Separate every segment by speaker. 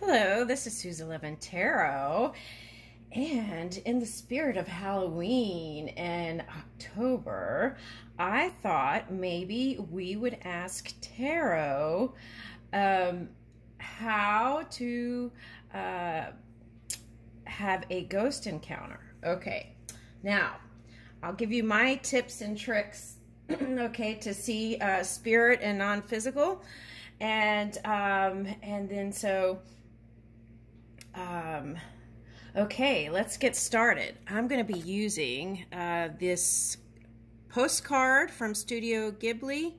Speaker 1: Hello, this is Suz 11 And in the spirit of Halloween and October, I thought maybe we would ask Tarot um, how to uh, have a ghost encounter. Okay, now I'll give you my tips and tricks, okay, to see uh, spirit and non-physical. And, um, and then so um, okay, let's get started. I'm going to be using uh, this postcard from Studio Ghibli.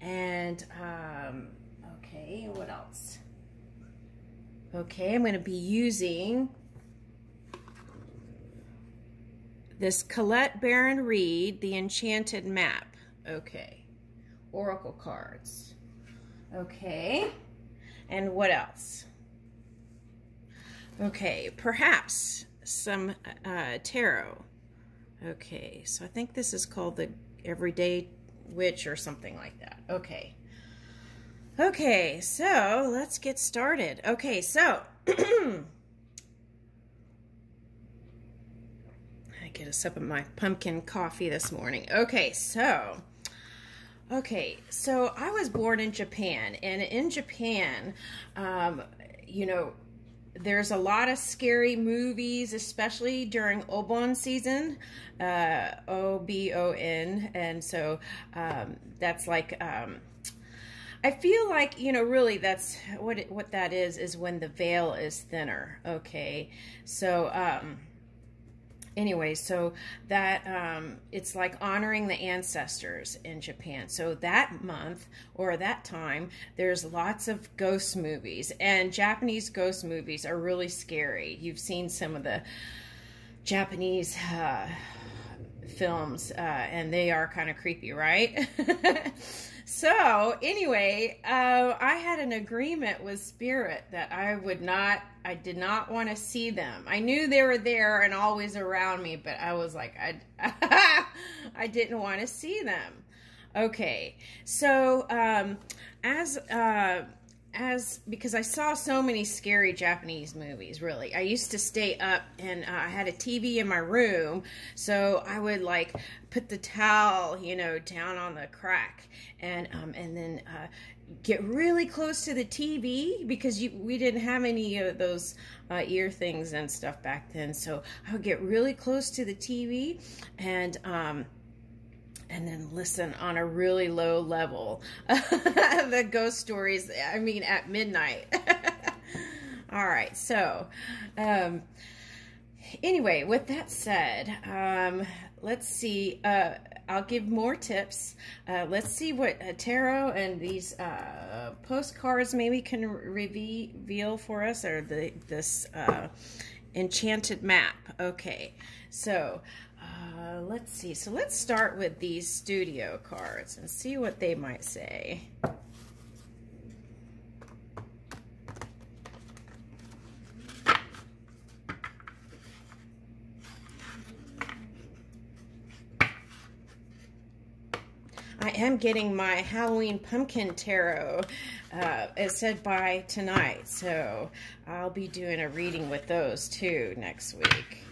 Speaker 1: And, um, okay, what else? Okay, I'm going to be using this Colette Baron Reid, The Enchanted Map. Okay, Oracle cards. Okay, and what else? Okay, perhaps some uh, tarot. Okay, so I think this is called the Everyday Witch or something like that. Okay. Okay, so let's get started. Okay, so I get a sip of my pumpkin coffee this morning. Okay, so okay, so I was born in Japan, and in Japan, um, you know, there's a lot of scary movies, especially during Obon season, uh, O-B-O-N, and so um, that's like, um, I feel like, you know, really that's, what it, what that is, is when the veil is thinner, okay? So, um, anyway, so that um, it's like honoring the ancestors in Japan. So that month or that time, there's lots of ghost movies, and Japanese ghost movies are really scary. You've seen some of the Japanese uh, films, uh, and they are kind of creepy, right? So anyway, uh, I had an agreement with Spirit that I would not, I did not want to see them. I knew they were there and always around me, but I was like, I, I didn't want to see them. Okay, so um, as uh, as because I saw so many scary Japanese movies, really. I used to stay up and uh, I had a TV in my room, so I would like put the towel, you know, down on the crack and um, and then uh, get really close to the TV because you, we didn't have any of those uh, ear things and stuff back then. So I would get really close to the TV and um, and then listen on a really low level. the ghost stories, I mean, at midnight. All right, so um, anyway, with that said, um, let's see. Uh, I'll give more tips. Uh, let's see what uh, tarot and these uh, postcards maybe can reveal for us, or the this uh, enchanted map. Okay, so uh, let's see. So let's start with these studio cards and see what they might say. I am getting my Halloween Pumpkin Tarot. Uh, it said by tonight, so I'll be doing a reading with those too next week.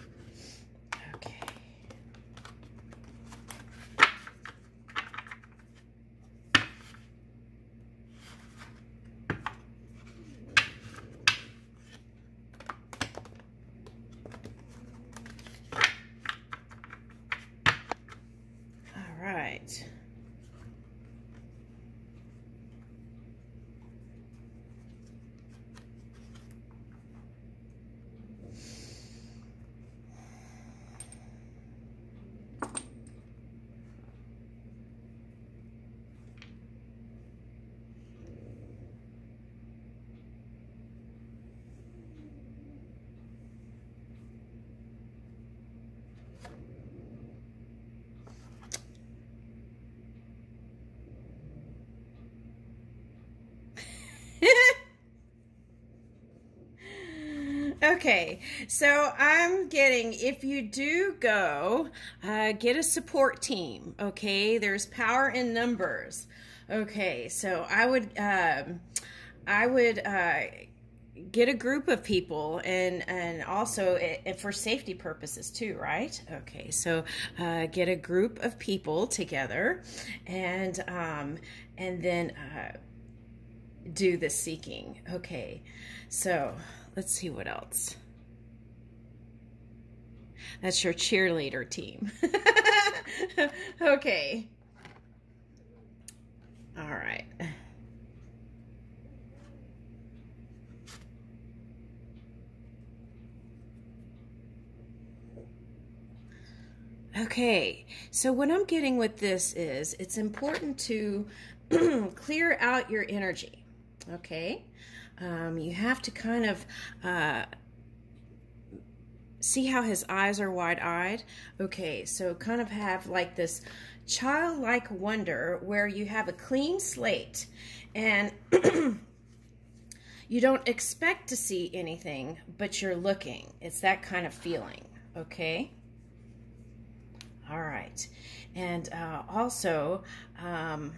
Speaker 1: Okay, so I'm getting, if you do go, uh, get a support team, okay? There's power in numbers. Okay, so I would, um, I would uh, get a group of people and and also it, for safety purposes too right okay so uh, get a group of people together and um, and then uh, do the seeking okay so let's see what else. That's your cheerleader team. Okay. All right. Okay, so what I'm getting with this is it's important to clear out your energy. Okay, um, you have to kind of uh, see how his eyes are wide eyed. Okay, so kind of have like this childlike wonder where you have a clean slate and you don't expect to see anything, but you're looking. It's that kind of feeling. Okay. All right. And uh, also, um,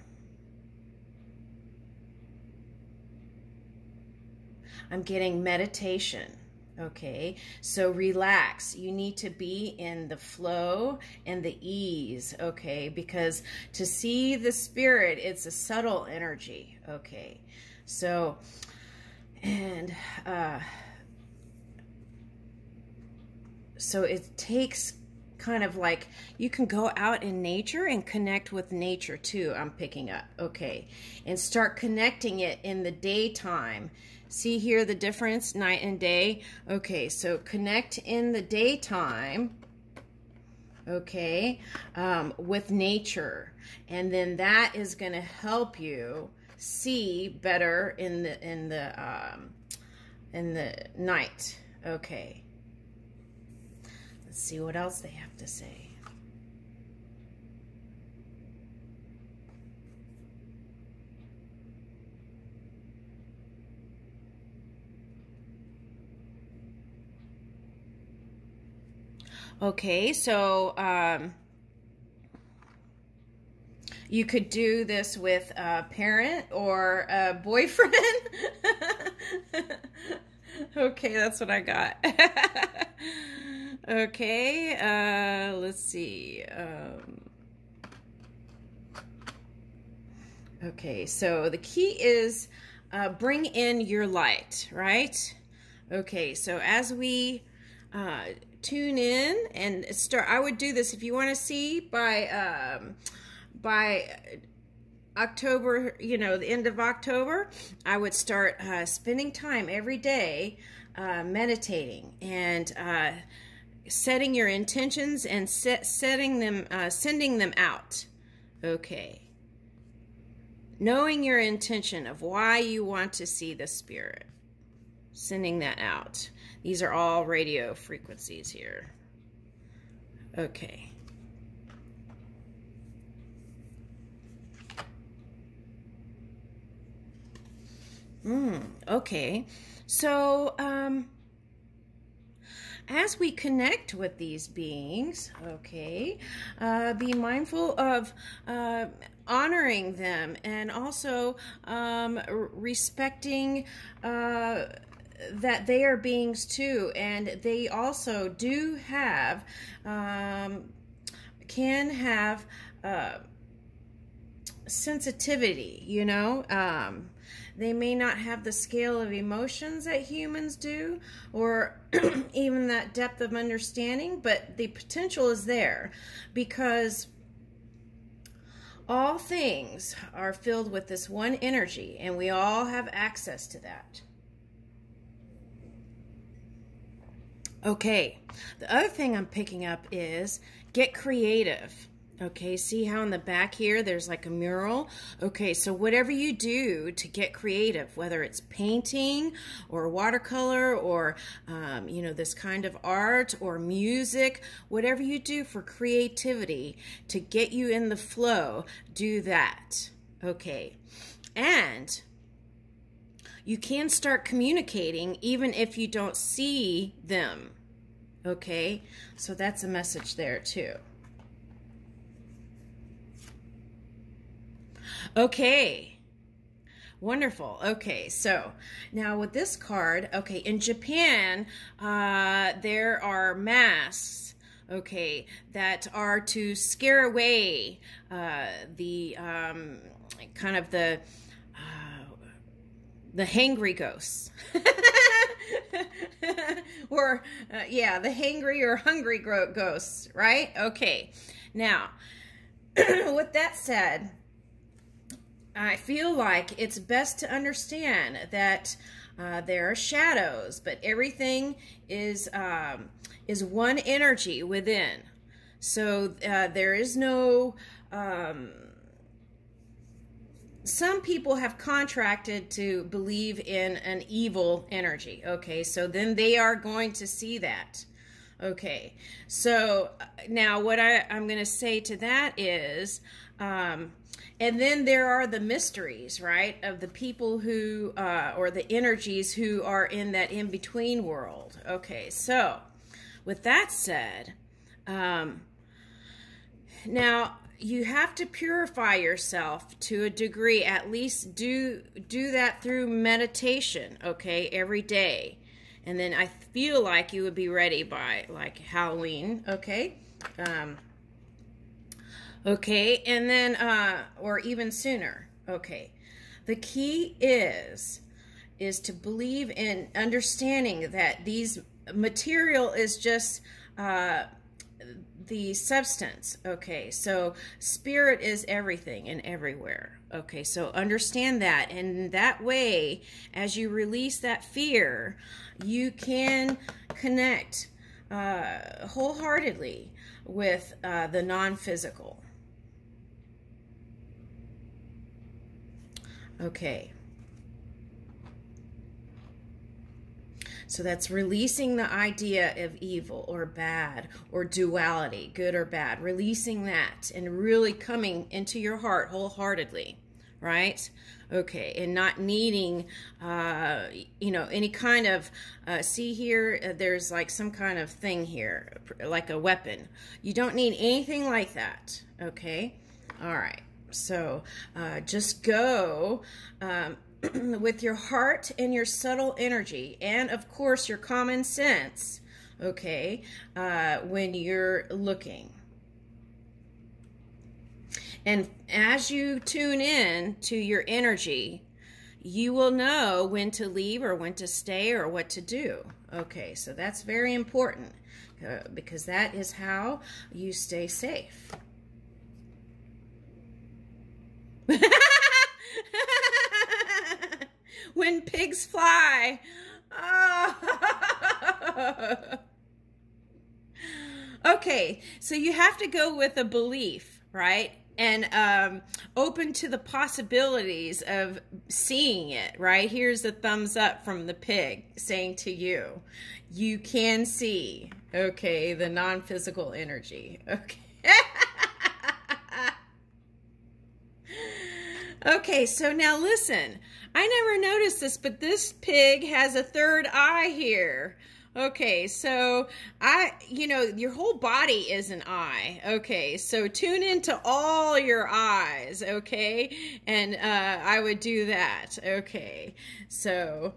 Speaker 1: I'm getting meditation. Okay, so relax. You need to be in the flow and the ease, okay? Because to see the spirit, it's a subtle energy, okay? So, and, uh, so it takes kind of like you can go out in nature and connect with nature too i'm picking up okay and start connecting it in the daytime see here the difference night and day. Okay so connect in the daytime okay um, with nature. And then that is going to help you see better in the in the um, in the night. Okay. Let's see what else they have to say. Okay, so um, you could do this with a parent or a boyfriend. okay, that's what I got. Okay, uh, let's see. Um, okay, so the key is uh, bring in your light, right? Okay, so as we uh, tune in and start, I would do this if you want to see by um, by October, you know, the end of October, I would start uh, spending time every day uh, meditating and uh, setting your intentions and set, setting them, uh, sending them out. Okay. Knowing your intention of why you want to see the spirit, sending that out. These are all radio frequencies here. Okay. Hmm, okay. So, um, as we connect with these beings, okay, uh, be mindful of uh, honoring them and also um, respecting uh, that they are beings too, and they also do have, um, can have uh, sensitivity, you know. Um, they may not have the scale of emotions that humans do or even that depth of understanding, but the potential is there because all things are filled with this one energy and we all have access to that. Okay, the other thing I'm picking up is get creative. Okay, see how in the back here there's like a mural? Okay, so whatever you do to get creative, whether it's painting or watercolor or, um, you know, this kind of art or music, whatever you do for creativity to get you in the flow, do that. Okay, and you can start communicating even if you don't see them. Okay, so that's a message there too. Okay. Wonderful. Okay, so now with this card, okay, in Japan, uh, there are masks, okay, that are to scare away uh, the um, kind of the uh, the hangry ghosts. or, uh, yeah, the hangry or hungry ghosts, right? Okay, now, with that said, I feel like it's best to understand that uh, there are shadows, but everything is um, is one energy within. So uh, there is no. Um, some people have contracted to believe in an evil energy. Okay, so then they are going to see that. Okay, so uh, now what I, I'm going to say to that is. Um, and then there are the mysteries, right, of the people who, uh, or the energies who are in that in between world. Okay, so with that said, um, now you have to purify yourself to a degree. At least do do that through meditation. Okay, every day, and then I feel like you would be ready by like Halloween. Okay. Um, Okay, and then, uh, or even sooner. Okay. The key is, is to believe in understanding that these material is just, uh, the substance. Okay, so spirit is everything and everywhere. Okay, so understand that. And that way, as you release that fear, you can connect uh, wholeheartedly with uh, the non physical. Okay. So that's releasing the idea of evil or bad or duality, good or bad, releasing that and really coming into your heart wholeheartedly, right? Okay, and not needing, uh, you know, any kind of, uh, see here, uh, there's like some kind of thing here, like a weapon. You don't need anything like that, okay? All right. So uh, just go um, with your heart and your subtle energy, and of course your common sense, okay, uh, when you're looking. And as you tune in to your energy, you will know when to leave or when to stay or what to do. Okay, so that's very important uh, because that is how you stay safe. when pigs fly. Oh. okay, so you have to go with a belief, right? And um, open to the possibilities of seeing it, right? Here's a thumbs up from the pig saying to you, you can see, okay, the non physical energy. Okay. Okay, so now listen. I never noticed this, but this pig has a third eye here. Okay, so I, you know, your whole body is an eye. Okay, so tune into all your eyes, okay? And uh, I would do that. Okay, so,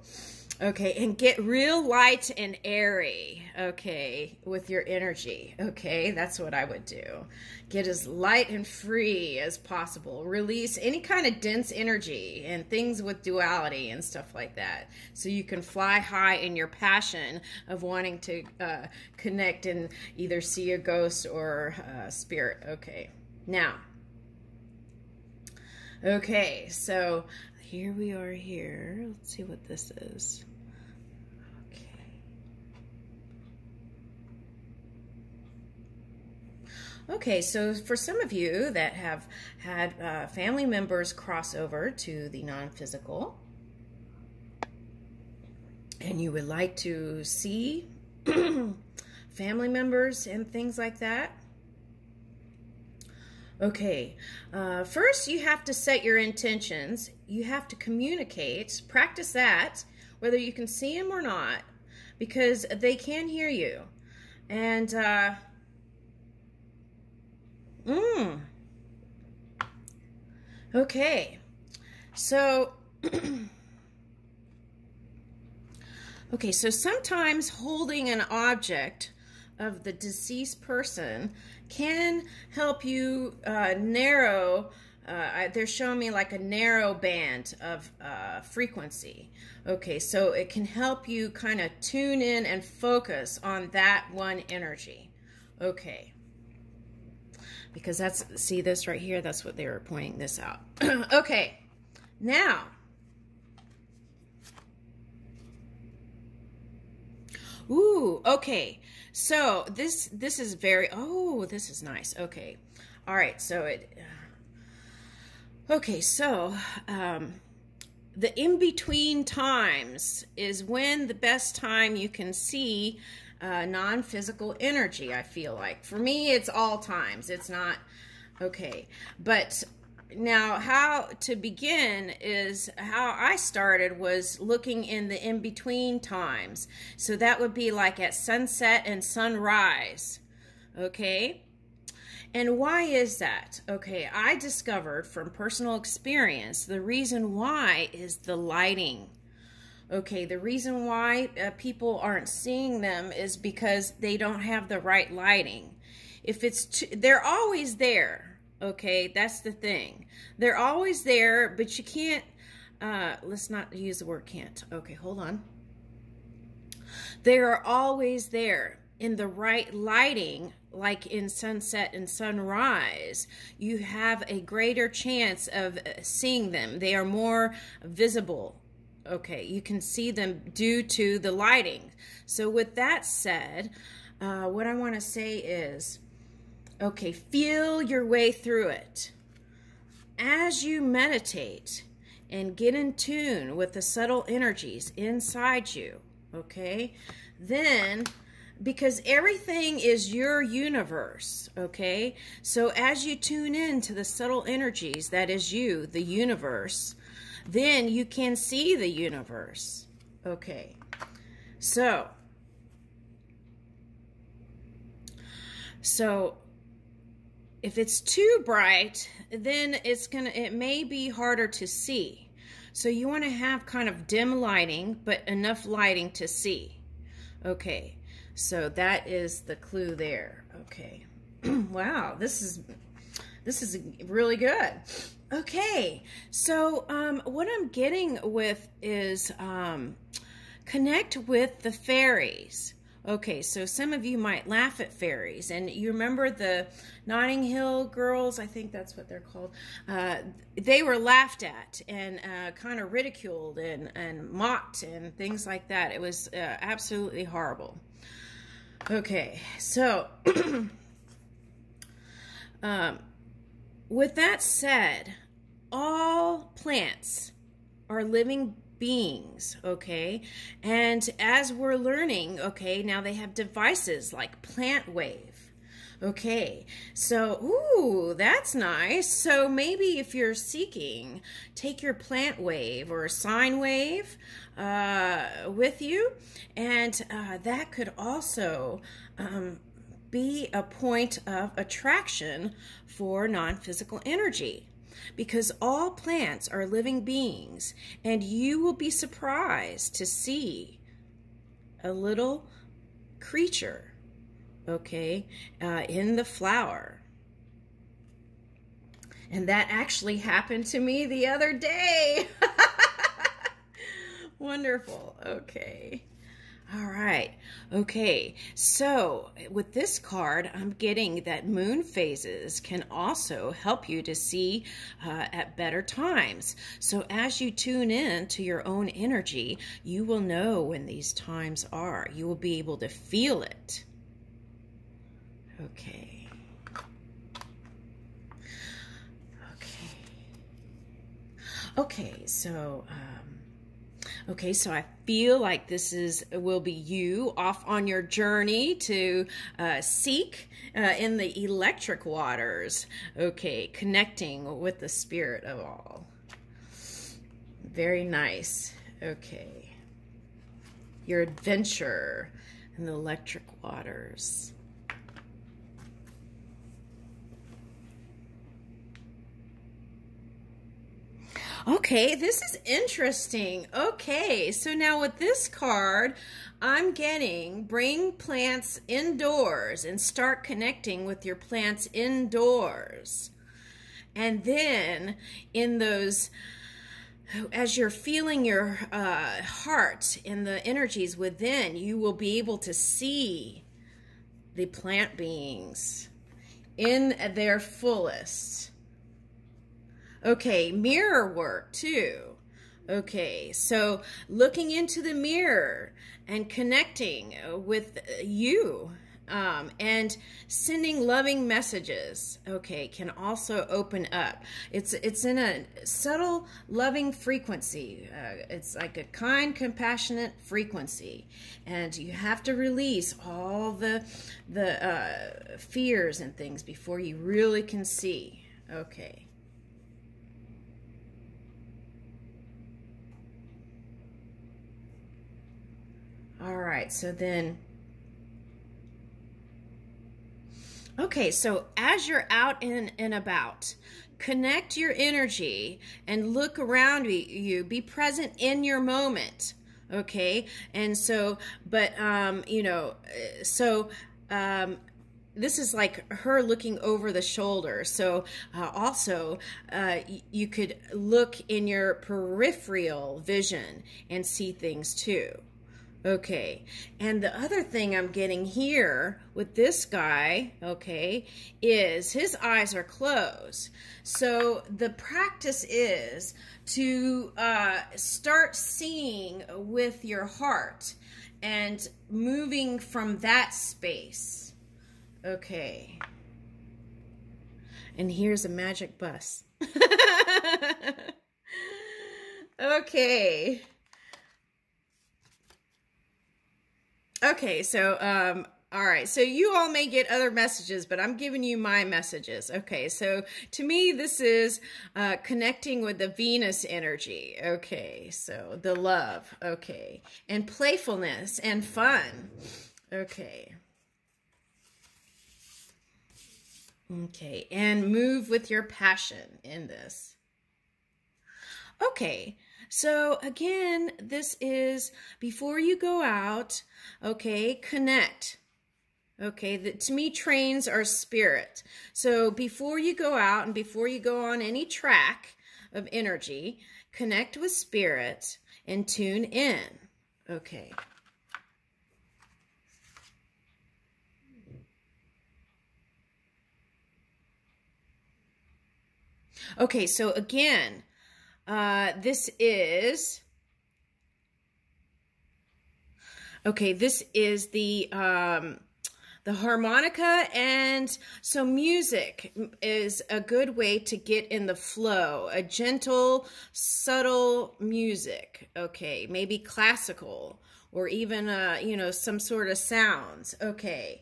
Speaker 1: okay, and get real light and airy, okay, with your energy. Okay, that's what I would do. Get as light and free as possible. Release any kind of dense energy and things with duality and stuff like that. So you can fly high in your passion of wanting to uh, connect and either see a ghost or a uh, spirit. Okay. Now, okay, so here we are here. Let's see what this is. Okay, so for some of you that have had uh, family members cross over to the non-physical, and you would like to see family members and things like that, Okay, uh, first you have to set your intentions. You have to communicate, practice that, whether you can see them or not, because they can hear you. And uh, Mm. Okay. So okay, so sometimes holding an object of the deceased person can help you uh, narrow. Uh, they're showing me like a narrow band of uh, frequency. Okay, so it can help you kind of tune in and focus on that one energy. Okay. Because that's, see this right here? That's what they were pointing this out. okay, now. Ooh, okay. So this this is very oh this is nice. Okay, all right. So it okay. So um, the in between times is when the best time you can see uh, non physical energy. I feel like for me it's all times. It's not okay, but now how to begin is how I started was looking in the in-between times. So that would be like at sunset and sunrise. Okay? And why is that? Okay, I discovered from personal experience the reason why is the lighting. Okay, the reason why uh, people aren't seeing them is because they don't have the right lighting. If it's too, they're always there Okay, that's the thing. They're always there, but you can't, uh, let's not use the word can't. Okay, hold on. They are always there in the right lighting, like in sunset and sunrise, you have a greater chance of uh, seeing them. They are more visible. Okay, you can see them due to the lighting. So with that said, uh, what I want to say is, Okay, feel your way through it. As you meditate and get in tune with the subtle energies inside you, okay, then because everything is your universe, okay? So as you tune in to the subtle energies that is you, the universe, then you can see the universe, okay? So, so if it's too bright, then it's gonna it may be harder to see. So you want to have kind of dim lighting, but enough lighting to see. Okay, so that is the clue there. Okay, wow, this is this is really good. Okay, so um, what I'm getting with is um, connect with the fairies. Okay, so some of you might laugh at fairies, and you remember the Notting Hill girls, I think that's what they're called. Uh, they were laughed at and uh, kind of ridiculed and, and mocked and things like that. It was uh, absolutely horrible. Okay, so um, with that said, all plants are living beings, okay? And as we're learning, okay, now they have devices like Plant Wave. Okay, so, ooh, that's nice. So maybe if you're seeking, take your plant wave or sine wave uh, with you, and uh, that could also um, be a point of attraction for non physical energy because all plants are living beings, and you will be surprised to see a little creature, okay, uh, in the flower. And that actually happened to me the other day. Wonderful. Okay. All right. Okay. So with this card, I'm getting that moon phases can also help you to see uh, at better times. So as you tune in to your own energy, you will know when these times are. You will be able to feel it. Okay. Okay. Okay. So, um, Okay, so I feel like this is will be you off on your journey to uh, seek uh, in the electric waters. Okay, connecting with the spirit of all. Very nice. Okay. Your adventure in the electric waters. Okay, this is interesting. Okay, so now with this card, I'm getting bring plants indoors and start connecting with your plants indoors. And then in those, as you're feeling your uh, heart and the energies within, you will be able to see the plant beings in their fullest. Okay, mirror work too. Okay, so looking into the mirror and connecting with you um, and sending loving messages okay can also open up. It's it's in a subtle loving frequency uh, it's like a kind compassionate frequency. And you have to release all the the uh, fears and things before you really can see okay all right so then Okay, so as you're out and, and about, connect your energy and look around you. Be present in your moment. Okay, and so, but, um, you know, so, um, this is like her looking over the shoulder. So uh, also uh, you could look in your peripheral vision and see things too. Okay, and the other thing I'm getting here with this guy, okay, is his eyes are closed. So the practice is to uh, start seeing with your heart and moving from that space. Okay. And here's a magic bus. okay. Okay, so um all right, so you all may get other messages, but I'm giving you my messages. Okay, so to me, this is uh, connecting with the Venus energy. Okay, so the love. Okay, and playfulness and fun. Okay. Okay, and move with your passion in this. Okay, so again, this is before you go out, okay, connect. Okay, that to me trains are spirit. So before you go out and before you go on any track of energy, connect with spirit and tune in. Okay. Okay, so again, uh, this is, okay, this is the, um, the harmonica and so music is a good way to get in the flow a gentle subtle music okay maybe classical or even uh you know some sort of sounds okay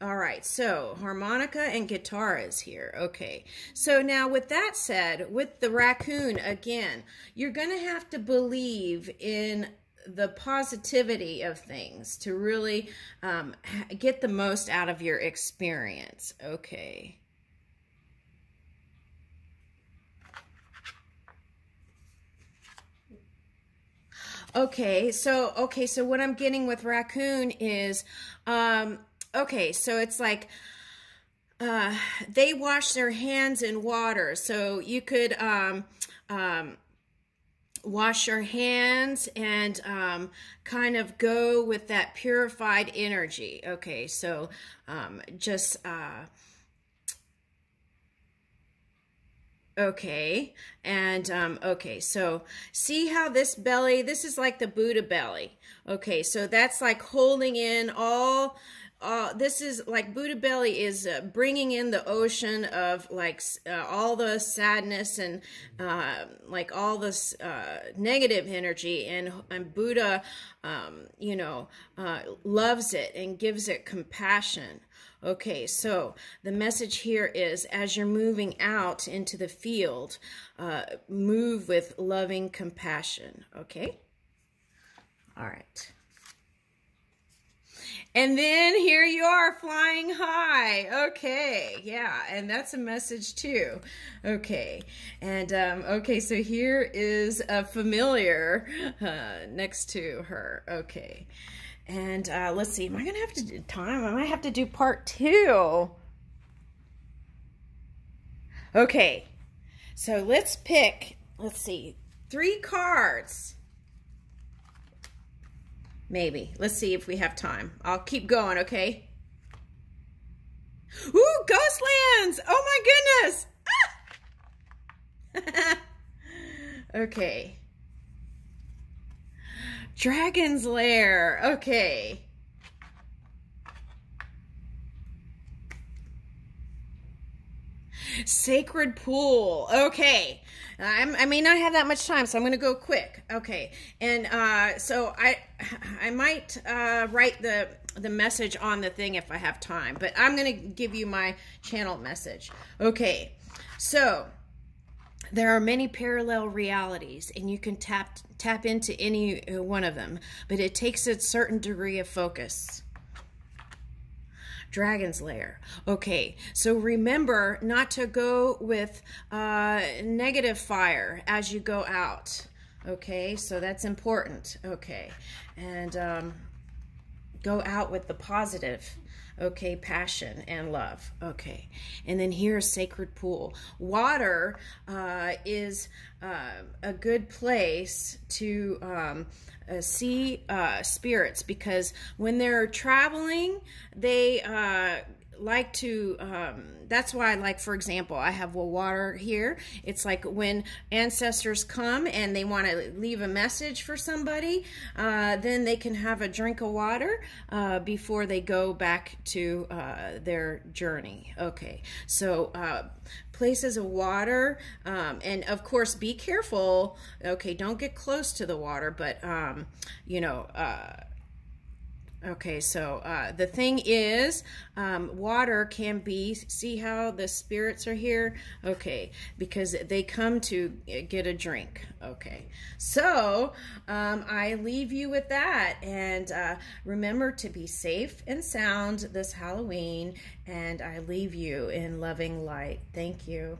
Speaker 1: all right, so harmonica and guitar is here. Okay, so now with that said, with the raccoon, again, you're going to have to believe in the positivity of things to really um, get the most out of your experience. Okay. Okay, so okay, so what I'm getting with raccoon is um okay, so it's like uh, they wash their hands in water. So you could um, um, wash your hands and um, kind of go with that purified energy. Okay, so um, just... Uh, Okay, and um, okay, so see how this belly, this is like the Buddha belly. Okay, so that's like holding in all uh, this is like Buddha Belly is uh, bringing in the ocean of like uh, all the sadness and uh, like all this uh, negative energy, and, and Buddha, um, you know, uh, loves it and gives it compassion. Okay, so the message here is as you're moving out into the field, move with loving compassion. Okay? All right. And then here you are flying high. Okay. Yeah. And that's a message too. Okay. And, um, okay. So here is a familiar, uh, next to her. Okay. And, uh, let's see. Am I to have to do time? I might have to do part two. Okay. So let's pick, let's see, three cards. Maybe. Let's see if we have time. I'll keep going, okay? Ooh, Ghostlands! Oh my goodness! Ah! okay. Dragon's Lair. Okay. Sacred Pool. Okay. I'm, i may not have that much time, so I'm going to go quick. Okay. And uh, so I I might uh, write the the message on the thing if I have time, but I'm going to give you my channel message. Okay. So there are many parallel realities and you can tap tap into any one of them, but it takes a certain degree of focus. Dragon's Lair. Okay, so remember not to go with uh, negative fire as you go out. Okay, so that's important. Okay, and um, go out with the positive okay passion and love okay and then here's sacred pool water uh, is uh, a good place to um, uh, see uh, spirits because when they're traveling they uh, like to um, that's why like for example i have water here. It's like when ancestors come and they want to leave a message for somebody uh, then they can have a drink of water uh, before they go back to uh, their journey. Okay so uh, places of water um, and of course be careful. Okay don't get close to the water but um, you know uh, Okay, so uh, the thing is, um, water can be, see how the spirits are here? Okay, because they come to get a drink. Okay, so um, I leave you with that. And uh, remember to be safe and sound this Halloween. And I leave you in loving light. Thank you.